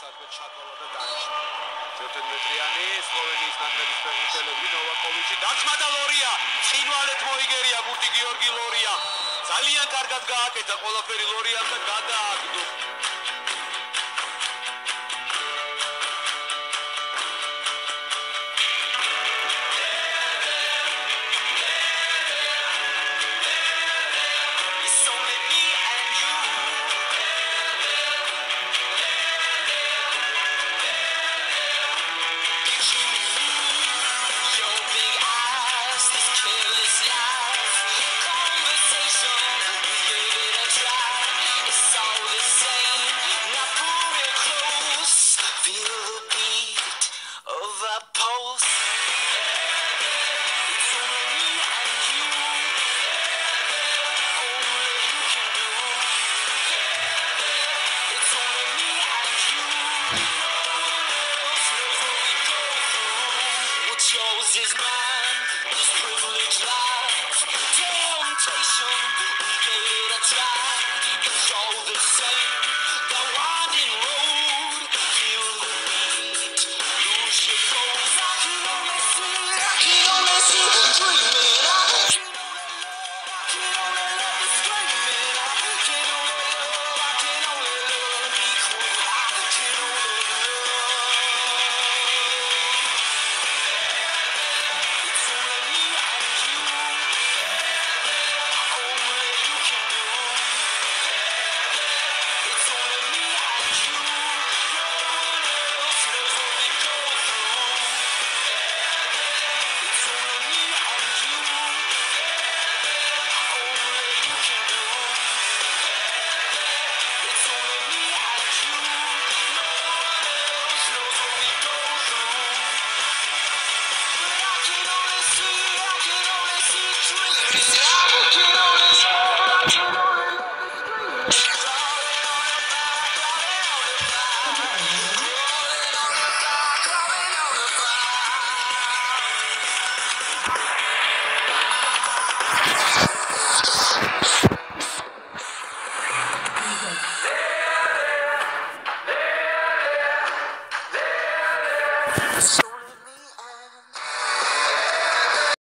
სადღაც შატოლა და დანიშნა. 14 მეტრიანი სლოვენიის ნაკრების ფეხბურთელები ნოვაკოვიჩი დაწყმა და ლორია. წინვალეთ მოიგერია ბურთი გიორგი ლორია. ძალიან კარგად გააკეთა ყველაფერი ლორიამ და გადააგდო is mine, this privileged life. Temptation, we gave it a try. So